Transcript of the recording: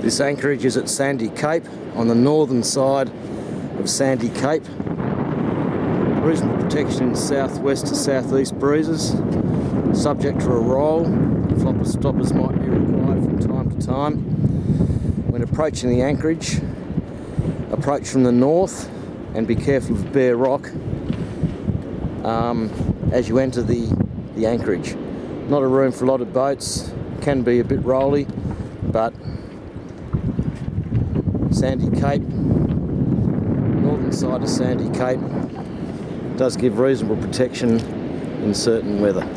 This anchorage is at Sandy Cape on the northern side of Sandy Cape. Reasonable protection in southwest to southeast breezes, subject to a roll. Flopper stoppers might be required from time to time. When approaching the anchorage, approach from the north and be careful of bare rock um, as you enter the, the anchorage. Not a room for a lot of boats, can be a bit rolly, but Sandy Cape, northern side of Sandy Cape, does give reasonable protection in certain weather.